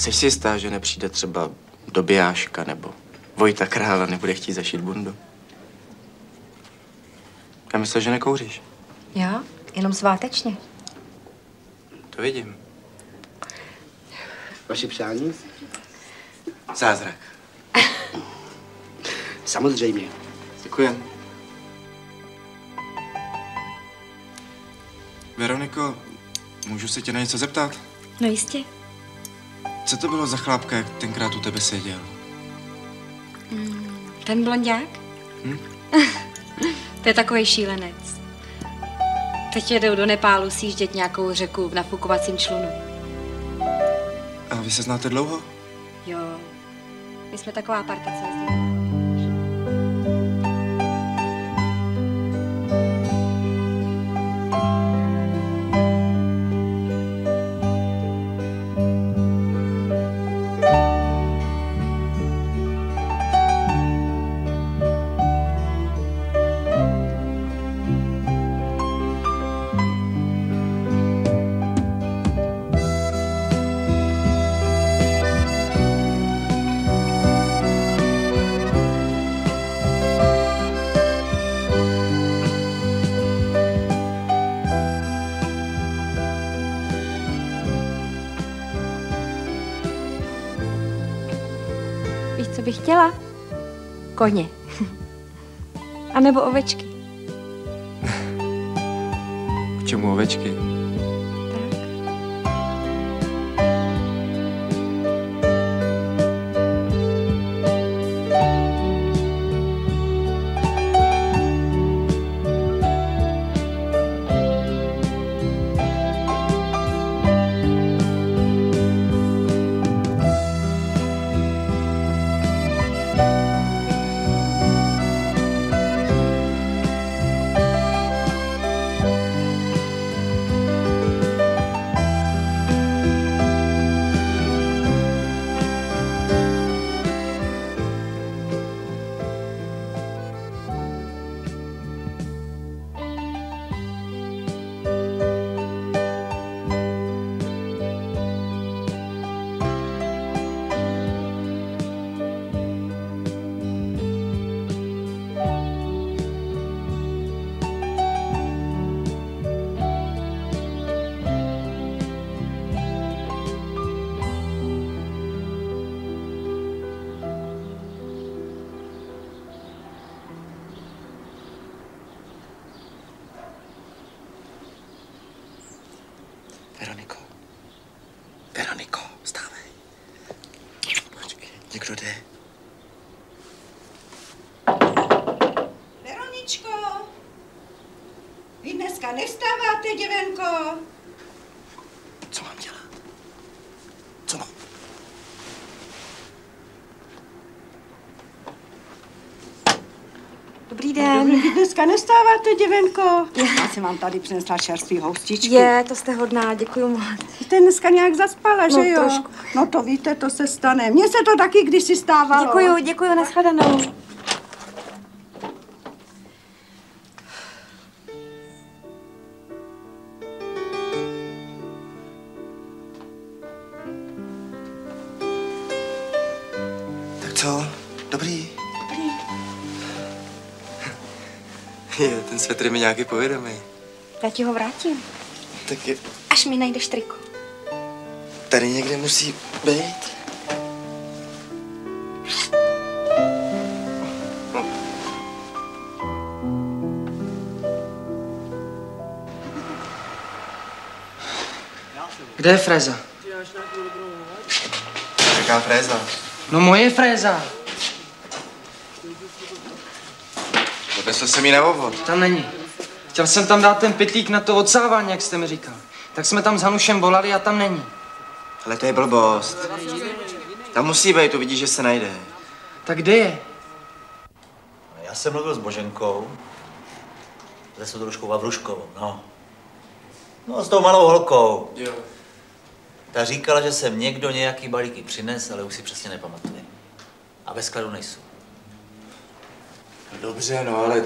jsi si jistá, že nepřijde třeba dobijáška nebo Vojta Krála nebude chtít zašít bundu? Já myslel, že nekouříš. Jo, jenom svátečně. To vidím. Vaše přání? Zázrak. Samozřejmě. Děkujem. Veroniko, můžu se tě na něco zeptat? No jistě. Co to bylo za chlápka, jak tenkrát u tebe seděl? Mm, ten blonďák? Hm? to je takový šílenec. Teď jedou do Nepálu sjíždět nějakou řeku v nafukovacím člunu. A vy se znáte dlouho? Jo, my jsme taková parta, co jezdí. Koně. A nebo ovečky. K čemu ovečky? Nestáváte, děvenko? Já jsem vám tady přinesla čerstvý houstičky. Je, to jste hodná, děkuji moc. Jste dneska nějak zaspala, No, že jo? trošku. No to víte, to se stane. Mně se to taky kdysi stávalo. Děkuju, děkuju, nashledanou. Jo, ten svetr je mi nějaký povědomý. Já ti ho vrátím, Tak je, až mi najdeš triko. tady někde musí být. Kde je fréza? Jaká fréza? No moje fréza. Odnesl jsem ji na obvod. Tam není. Chtěl jsem tam dát ten pytlík na to odsávání, jak jste mi říkal. Tak jsme tam s Hanušem volali a tam není. Ale to je blbost. Tam musí být, tu vidíš, že se najde. Tak kde je? Já jsem mluvil s Boženkou, se soudružkou Vavruškovou, no. No, s tou malou holkou. Jo. Ta říkala, že jsem někdo nějaký balíky přines, ale už si přesně nepamatuje. A ve skladu nejsou. No dobře, no ale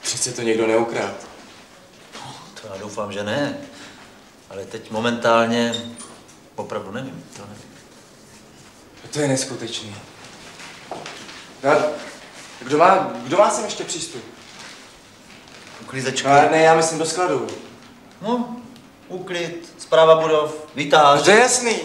přece to někdo neukrát. To já doufám, že ne. Ale teď momentálně opravdu nevím. To nevím. To je neskutečný. No, kdo má, kdo má sem ještě přístup? Uklízečky. No, ne, já myslím do skladu. No, uklid, zpráva budov, vytáž. No to je jasný.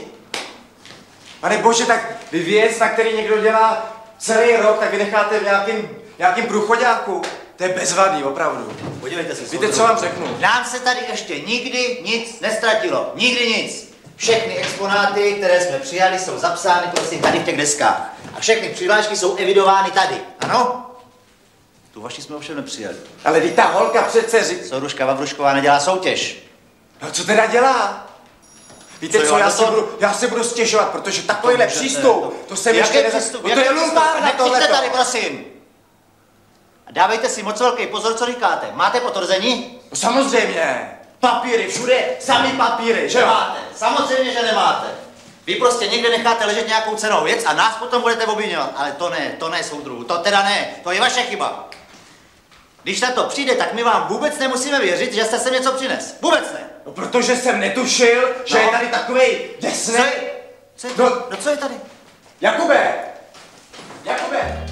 Pane bože, tak vy věc, na který někdo dělá celý rok, tak vy necháte v nějakým, nějakým průchodáku. To je bezvadný, opravdu. Podívejte se, Víte, co vám řeknu? Nám se tady ještě nikdy nic nestratilo. Nikdy nic. Všechny exponáty, které jsme přijali, jsou zapsány prosím tady v těch deskách. A všechny přihlášky jsou evidovány tady. Ano? Tu vaši jsme ovšem nepřijali. Ale vy ta holka přece řík... Souruška Vavrušková nedělá soutěž. No co teda dělá? Víte Co co, já si, budu, já si budu stěžovat, protože takovýhle přístup, to- to jsem ještě neza... přístup? No to je Nekřičte tohleto. tady, prosím. A dávejte si moc velký pozor, co říkáte. Máte potvrzení? No samozřejmě. Papíry, všude sami papíry, že máte. Samozřejmě, že nemáte. Vy prostě někde necháte ležet nějakou cenou věc a nás potom budete obviňovat. Ale to ne, to ne, soudruhu, to teda ne, to je vaše chyba. Když na to přijde, tak my vám vůbec nemusíme věřit, že jste sem něco přines. Vůbec ne. No protože jsem netušil, že No. je tady takovej děsný... Co je, co je, No. no co je tady? Jakube! Jakube!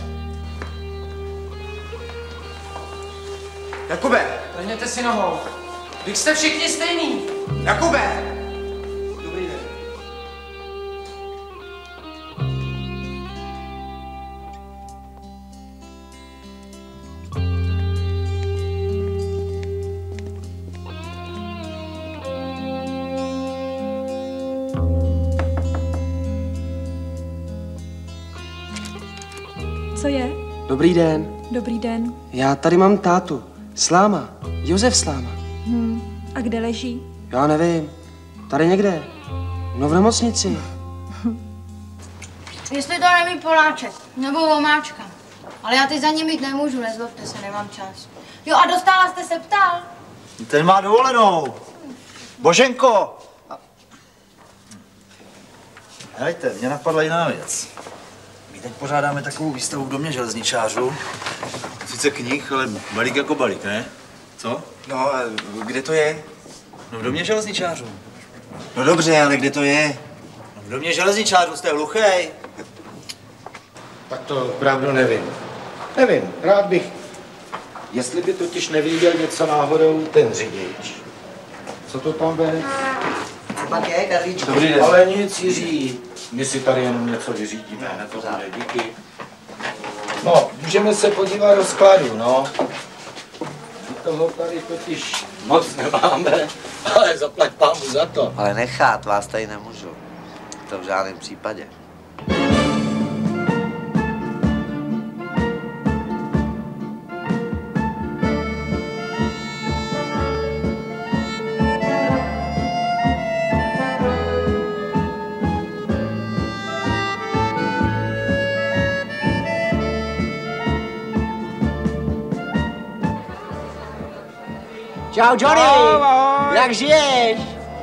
Jakube! Lehněte si nohou. Vy jste všichni stejný. Jakube! Dobrý den. Dobrý den. Já tady mám tátu. Sláma. Josef Sláma. Hm. A kde leží? Já nevím. Tady někde. No v nemocnici. Jestli to neví Poláček, nebo Vomáčka. Ale já teď za ním jít nemůžu, nezlobte se, nemám čas. Jo a dostala jste se ptal? Ten má dovolenou. Boženko! A- Helejte, mě napadla jiná věc. Teď pořádáme takovou výstavu v domě železničářů. Sice knih, ale balík jako balík, ne? Co? No, a kde to je? No v domě železničářů. No dobře, ale kde to je? No v domě železničářů, jste hluchej. Tak to opravdu nevím. Nevím, rád bych. Jestli by totiž nevěděl něco náhodou ten řidič. Co to tam ve? Co pak je, Karlíčku? Ale nic, Jiří. My si tady jenom něco vyřídíme, hned to bude, díky. No, můžeme se podívat do skladu, no. My toho tady totiž moc nemáme, ale zaplať pámu za to. Ale nechat vás tady nemůžu. To v žádném případě. Čau, Johnny! Ahoj, ahoj. Jak žiješ?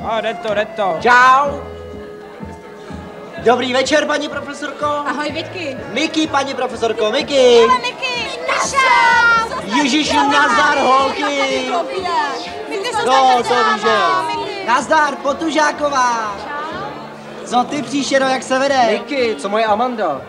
A jde to, jde to. Čau! Dobrý večer, paní profesorko. Ahoj, Vitky. Miky, paní profesorko, Miky. Ale Miky, naša! Ježíši, nazdar, holky. No, to víš, že jo. Nazdar, Potužáková. Co ty příšero, jak se vede? Miky, co moje Amanda?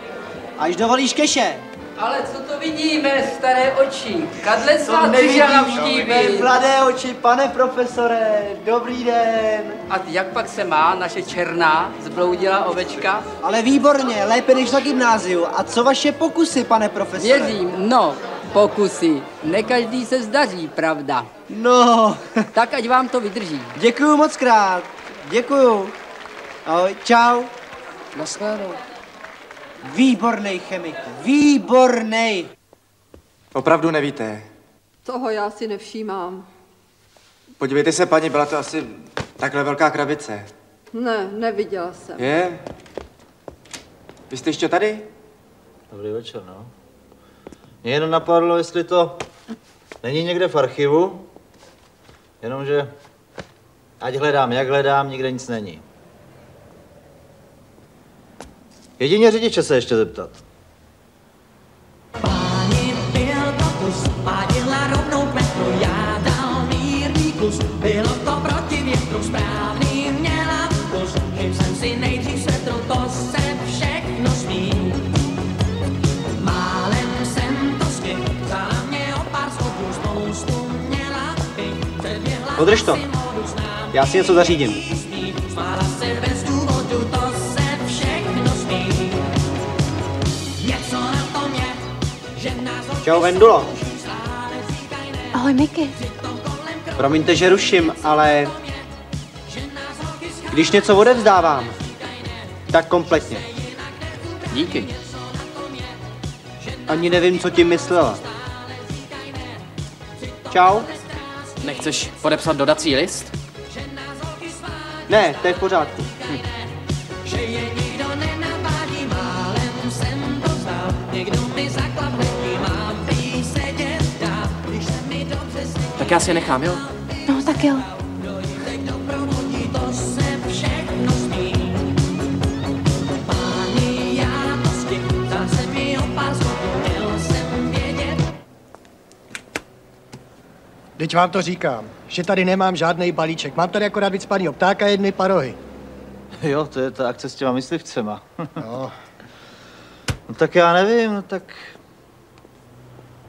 Až dovolíš keše. Ale co to vidíme, staré oči? Kadlec To nevidím, přišel navštívit. mladé oči, pane profesore, dobrý den. A jak pak se má naše černá zbloudila ovečka? Ale výborně, lépe než na gymnáziu. A co vaše pokusy, pane profesore? Věřím, no, pokusy. Ne každý se zdaří, pravda. No. tak ať vám to vydrží. Děkuju moc krát. Děkuju. Ahoj, čau. Naschledanou. Výborný chemik, výborný. Opravdu nevíte. Toho já si nevšímám. Podívejte se, paní, byla to asi takhle velká krabice. Ne, neviděla jsem. Je? Vy jste ještě tady? Dobrý večer, no. Mě jenom napadlo, jestli to není někde v archivu, jenomže ať hledám, jak hledám, nikde nic není. Jedině řidiče se ještě zeptat. Byl pokus, pádila rovnou k metru, já dal mírný kus, bylo to proti větru, správný měla kus, čím jsem si nejdřív setru, to se všechno smí. Málem jsem to stihl, vzala mě o pár schodů, spoustu měla bych, předběhla Podrž to. Já si něco zařídím. Smála Čau, Vendulo. Ahoj, Miky. Promiňte, že ruším, ale když něco odevzdávám, tak kompletně. Díky. Ani nevím, co tím myslela. Čau. Nechceš podepsat dodací list? Ne, to je v pořádku. Já si je nechám, jo? No, tak jo. Teď vám to říkám, že tady nemám žádný balíček. Mám tady akorát vycpaný ptáka a jedny parohy. Jo, to je ta akce s těma myslivcema. No. no tak já nevím, no tak...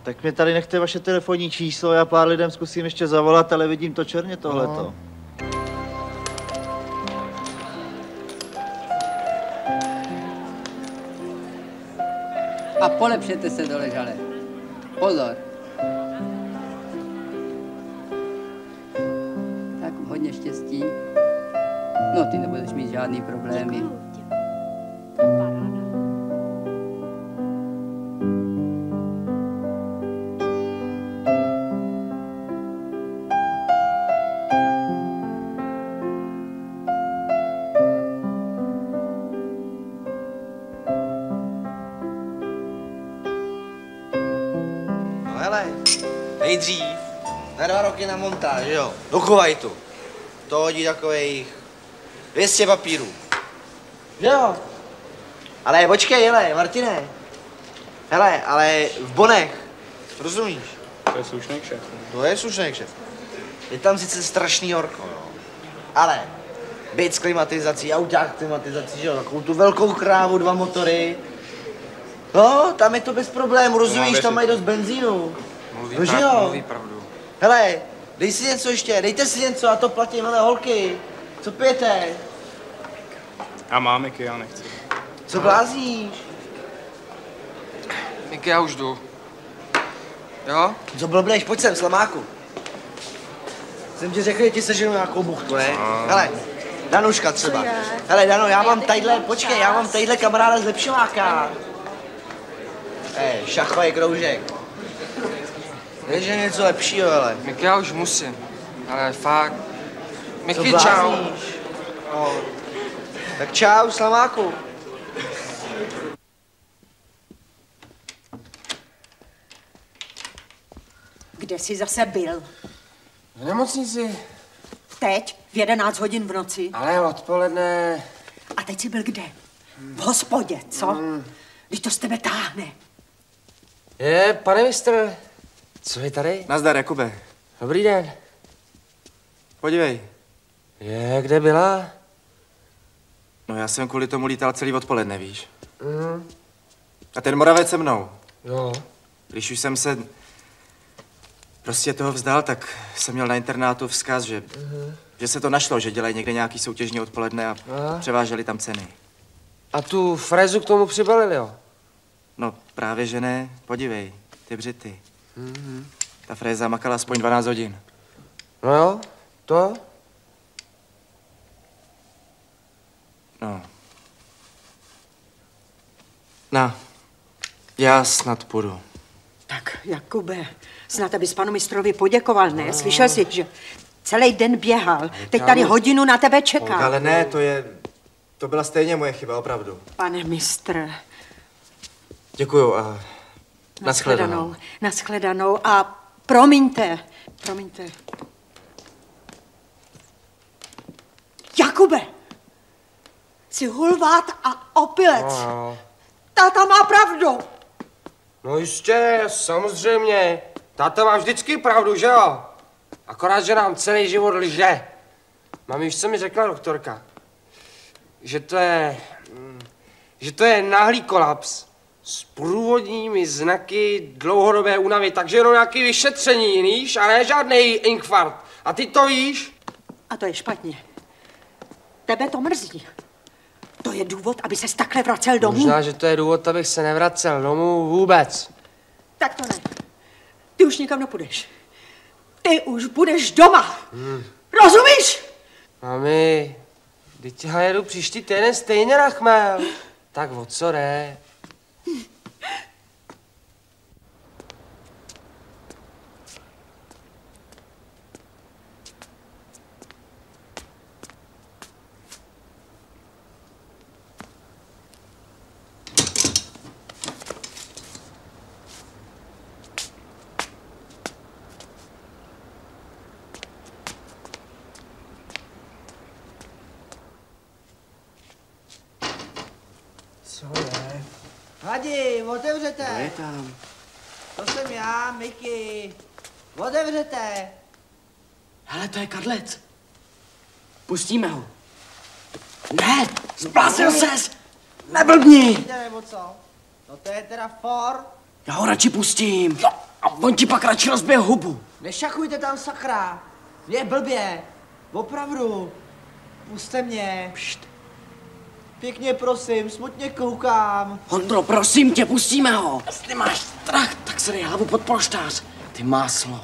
Tak mě tady nechte vaše telefonní číslo, já pár lidem zkusím ještě zavolat, ale vidím to černě tohleto. No. A polepšete se dole, žale. Pozor. Tak hodně štěstí. No, ty nebudeš mít žádný problémy. No roky na montáž, jo, do Kuwaitu. To hodí takových 200 papírů. Jo. Ale počkej, hele, Martine. Hele, ale v Bonech, rozumíš? To je slušný kšef. To je slušný kšef. Je tam sice strašný horko, jo. Ale být s klimatizací, auták klimatizací, že jo, takovou tu velkou krávu, dva motory. No, tam je to bez problémů, rozumíš, tam mají dost benzínu. Mluví, No, jo? mluví pravdu. Hele, dej si něco ještě, dejte si něco, a to platí, milé holky. Co pijete? Já mám, Miky, já nechci. Co blázíš? Miky, já už jdu. Jo? Co blbneš, pojď sem, slamáku. Jsem ti řekl, že ti seženu nějakou buchtu, ne? A. Hele, Danuška třeba. Hele, Dano, já mám tadyhle, počkej, já mám tadyhle kamaráda z lepšiváka. Ej, šachový kroužek. Víš, že něco lepšího, hele. Miky, já už musím. Ale fakt. Miky, čau. No. Tak čau, slamáku. Kde jsi zase byl? V nemocnici. Teď, v 11 hodin v noci. Ale odpoledne... A teď jsi byl kde? V hospodě, co? Mm. Když to z tebe táhne. Je, pane mistr, co je tady? Nazdar, Jakube. Dobrý den. Podívej. Je, kde byla? No já jsem kvůli tomu lítal celý odpoledne, víš. Mm. A ten Moravec se mnou. Jo. Když už jsem se prostě toho vzdal, tak jsem měl na internátu vzkaz, že, Mhm. že se to našlo, že dělají někde nějaký soutěžní odpoledne a Aha. převáželi tam ceny. A tu frezu k tomu přibalili, jo? No právě, že ne. Podívej, ty břity. Mhm. Ta fréza makala aspoň 12 hodin. No jo, to? No. Na, já snad půjdu. Tak, Jakube, snad abys panu mistrovi poděkoval, ne? Slyšel jsi, že celý den běhal. Teď tady hodinu na tebe čeká. Ale ne, to je... To byla stejně moje chyba, opravdu. Pane mistr, Děkuju a naschledanou. Nashledanou a promiňte, promiňte. Jakube, jsi hulvát a opilec. No, Táta má pravdu. no jistě, samozřejmě. Táta má vždycky pravdu, že jo? Akorát, že nám celý život lže. Mami, víš, co mi řekla doktorka? Že to je... mm, Že to je náhlý kolaps s průvodními znaky dlouhodobé únavy, takže jenom nějaký vyšetření, víš, a ne žádný infarkt. A ty to víš? A to je špatně. Tebe to mrzí. To je důvod, aby se takhle vracel domů. Možná, že to je důvod, abych se nevracel domů vůbec. Tak to ne. Ty už nikam nepůjdeš. Ty už budeš doma. Hmm. Rozumíš? Mami, teď já jedu příští týden stejně na chmel. Tak o co jde? Co je? Otevřete. Kdo je tam? To jsem já, Miky. Otevřete. Hele, to je kadlec. Pustíme ho. Ne, zblásil ses. Neblbni. Víte, nebo co? No to je teda for. Já ho radši pustím. A on ti pak radši rozbije hubu. Nešachujte tam, sakra. Je blbě. Opravdu. Puste mě. Pšt. Pěkně prosím, smutně koukám. Hondro, prosím tě, pustíme ho. Jestli máš strach, tak se dej hlavu pod polštář. Ty máslo.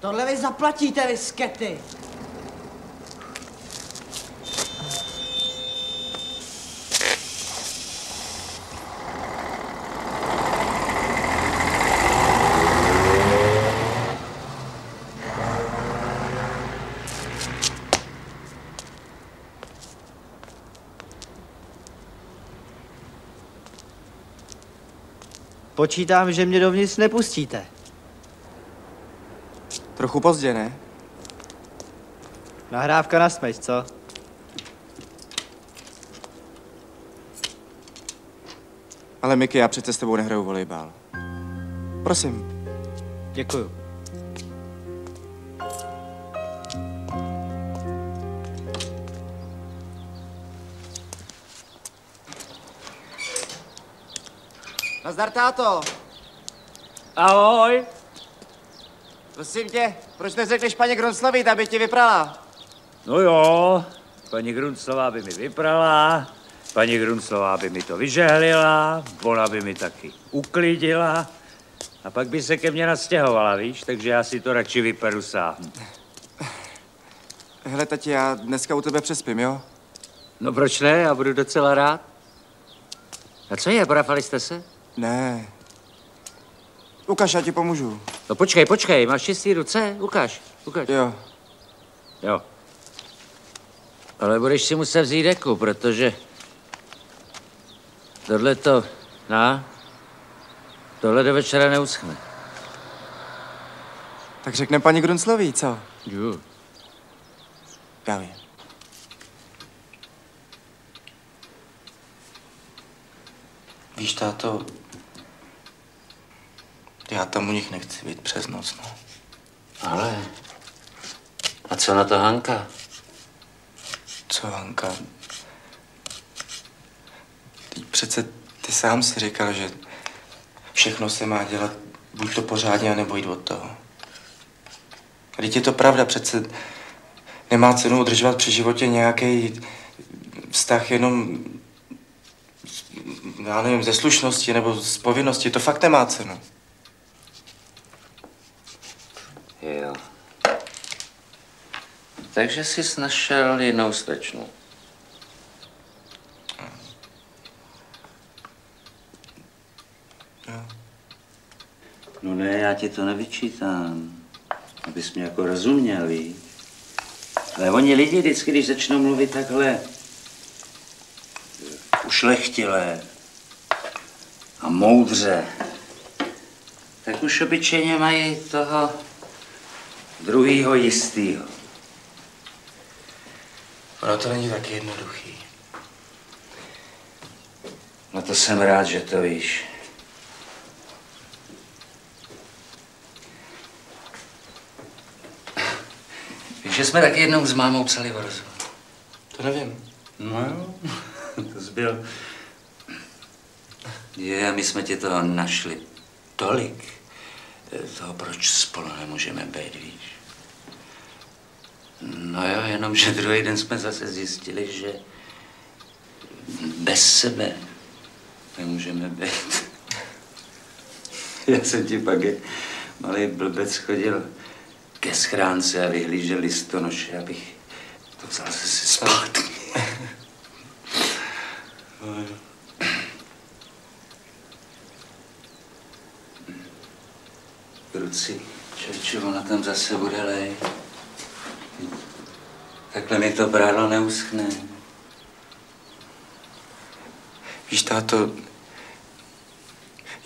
Tohle vy zaplatíte, vy skety. Počítám, že mě dovnitř nepustíte. Trochu pozdě, ne? Nahrávka na smeč, co? Ale Miky, já přece s tebou nehraju volejbal. Prosím. Děkuju. Nazdar, táto. Ahoj. Prosím tě, proč neřekneš paní Gronslavit, aby ti vyprala? No jo, paní Grunclová by mi vyprala, paní Grunclová by mi to vyžehlila, ona by mi taky uklidila a pak by se ke mně nastěhovala, víš, takže já si to radši vyperu sám. Hele, tati, já dneska u tebe přespím, jo? No proč ne, já budu docela rád. A co je, porafali jste se? Ne. Ukaž, já ti pomůžu. No počkej, počkej, máš čistý ruce? Ukaž, ukaž. Jo. Jo. Ale budeš si muset vzít deku, protože tohle to, no, tohle do večera neuschne. Tak řekne paní Grunclový, co? Jo. Já vím. Víš, táto, já tam u nich nechci být přes noc, no. Ale... A co na to Hanka? Co, Hanka? Teď přece ty sám si říkal, že všechno se má dělat buď to pořádně, anebo jít od toho. A teď je to pravda, přece nemá cenu udržovat při životě nějaký vztah jenom, já nevím, ze slušnosti nebo z povinnosti. To fakt nemá cenu. Jo. Takže jsi našel jinou slečnu. No ne, já ti to nevyčítám, abys mě jako rozuměl. Ale oni lidi vždycky, když začnou mluvit takhle ušlechtilé a moudře, tak už obyčejně mají toho druhýho jistýho. Ono to není tak jednoduchý. No to jsem rád, že to víš. Víš, že jsme taky jednou s mámou psali o rozhovoru. To nevím. No jo, to jsi byl. Je, a my jsme ti toho našli tolik, eh, toho, proč spolu nemůžeme být, víš. No jo, jenom, že druhý den jsme zase zjistili, že bez sebe nemůžeme být. Já jsem ti pak, jak malý blbec, chodil ke schránce a vyhlížel listonoše, abych to vzal zase zpátky. No jo. Kruci, čověče, ona tam zase bude lej. Takhle mi to prádlo neuschne. Víš, táto,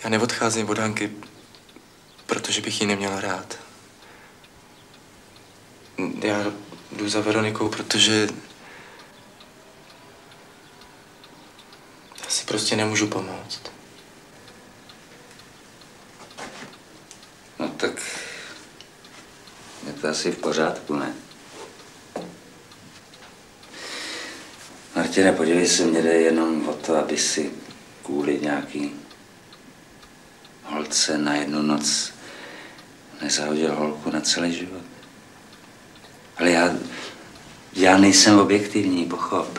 já neodcházím od Hanky, protože bych ji neměl rád. Já jdu za Veronikou, protože já si prostě nemůžu pomoct. No tak je to asi v pořádku, ne? Martine, podívej se, mě jde jenom o to, aby si kvůli nějaký holce na jednu noc nezahodil holku na celý život. Ale já, já nejsem objektivní, pochop.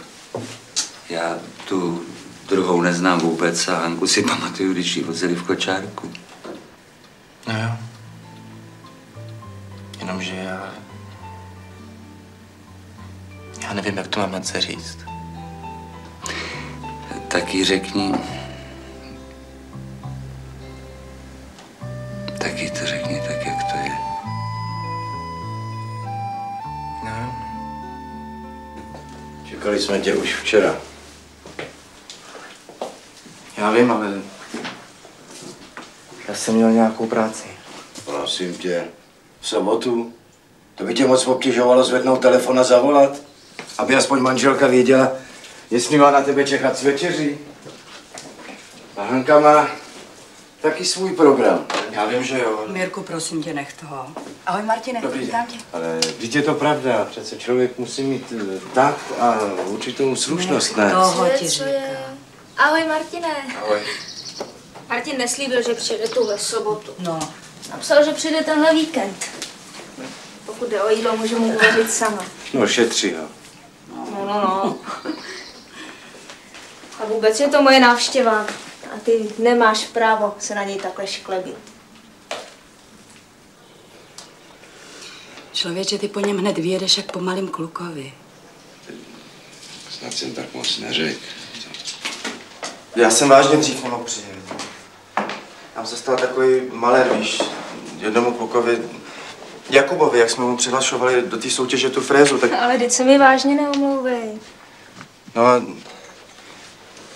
Já tu druhou neznám vůbec a Hanku si pamatuju, když ji vozili v kočárku. No jo. Jenomže já... Já nevím, jak to mám Hance říct. Tak jí řekni. Tak jí to řekni tak, jak to je. No. Čekali jsme tě už včera. Já vím, ale... Já jsem měl nějakou práci. Prosím tě, v sobotu? To by tě moc obtěžovalo zvednout telefon a zavolat? Aby aspoň manželka věděla, jestli má na tebe čekat s večeří. A Hanka má taky svůj program. Já vím, že jo. Mirku, prosím tě, nech toho. Ahoj, Martine, Dobrý vítám tě. Ale vždyť je to pravda. Přece člověk musí mít eh, takt a určitou slušnost, ne? Toho ti Co říkám. je? Ahoj, Martine. Ahoj. Martin neslíbil, že přijde tuhle sobotu. No. Napsal, že přijde tenhle víkend. Pokud jde o jídlo, můžu mu uvařit sama. No, šetři ho. No, no, no. Vůbec je to moje návštěva. A ty nemáš právo se na něj takhle šklebit. Člověče, ty po něm hned vyjedeš jak po malým klukovi. Snad jsem tak moc neřekl. Já jsem vážně dřív nemohl přijet. Tam se stal takový malér, víš, jednomu klukovi, Jakubovi, jak jsme mu přihlašovali do té soutěže tu frézu, tak Ale teď se mi vážně neomlouvej. no a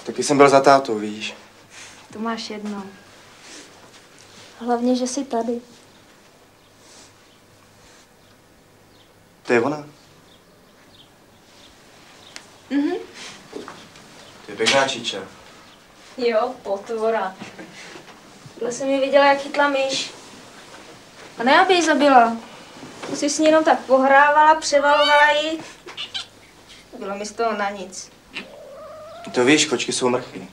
taky jsem byl za tátou, víš. To máš jedno. Hlavně, že jsi tady. To je ona. Mhm. To je pěkná čiča. Jo, potvora. Tohle jsem ji viděla, jak chytla myš. A ne, aby ji zabila. To si s ní jenom tak pohrávala, převalovala ji. Bylo mi z toho na nic. To víš, kočky jsou mrchy.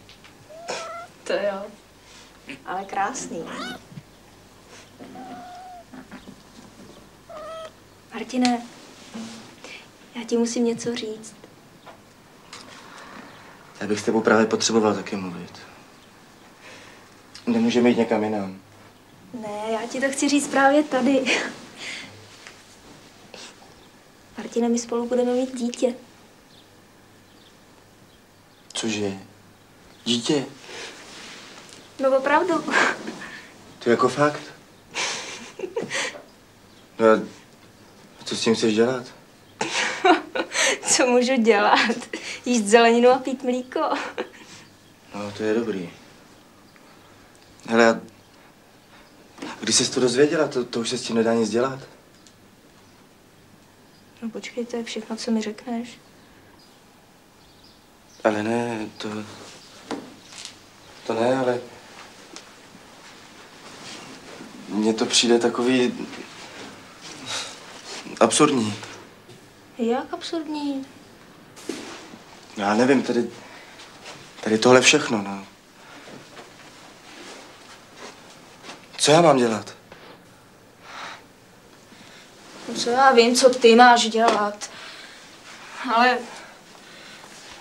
To jo. Ale krásný. Martine, já ti musím něco říct. Já bych s tebou právě potřeboval taky mluvit. Nemůžeme jít někam jinam. Ne, já ti to chci říct právě tady. Martine, my spolu budeme mít dítě. Cože? Dítě? No opravdu. To jako fakt? No a co s tím chceš dělat? Co můžu dělat? Jíst zeleninu a pít mlíko. No, to je dobrý. Hele, a když jsi to dozvěděla, to, to už se s tím nedá nic dělat. No počkej, to je všechno, co mi řekneš. Ale ne, to... To ne, ale... Mně to přijde takový... absurdní. Jak absurdní. Já nevím, tady... Tady tohle všechno, no. Co já mám dělat? Co já vím, co ty máš dělat. Ale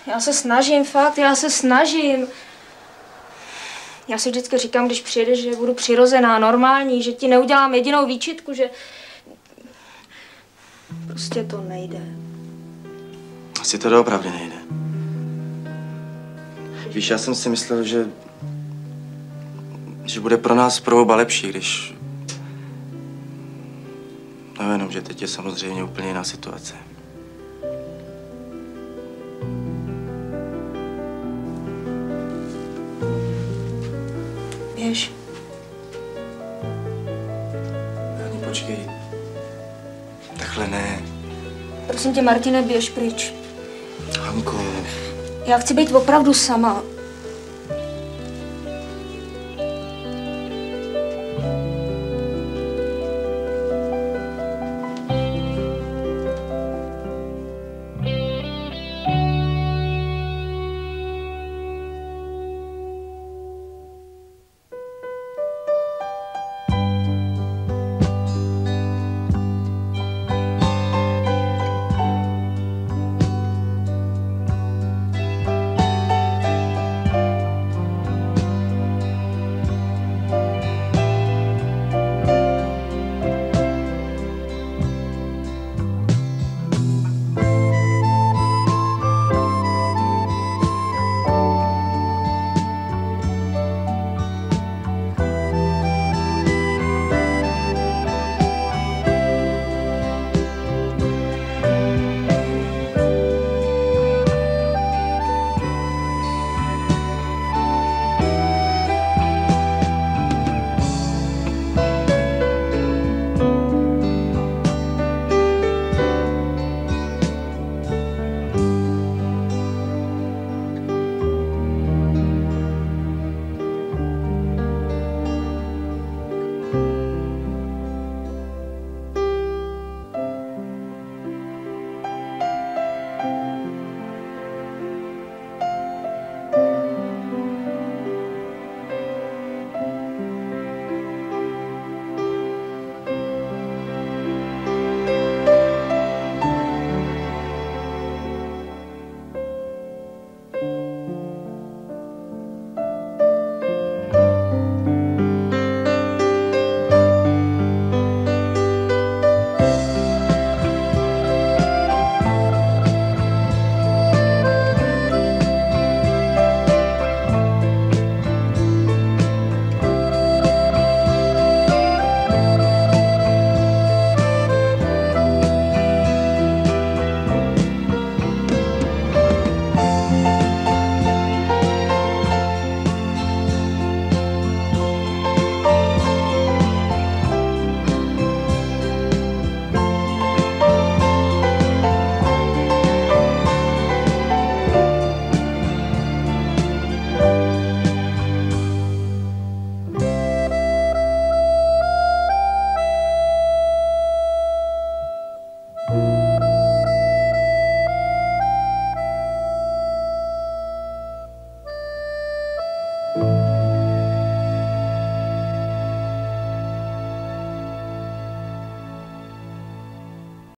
já se snažím, fakt, já se snažím. Já si vždycky říkám, když přijedeš, že budu přirozená, normální, že ti neudělám jedinou výčitku, že... Prostě to nejde. Asi to doopravdy nejde. Víš, já jsem si myslel, že... že bude pro nás pro oba lepší, když... No jenom, že teď je samozřejmě úplně jiná situace. Běž. Ani počkej. Takhle ne. Prosím tě, Martine, běž pryč. Hanko, Já chci být opravdu sama.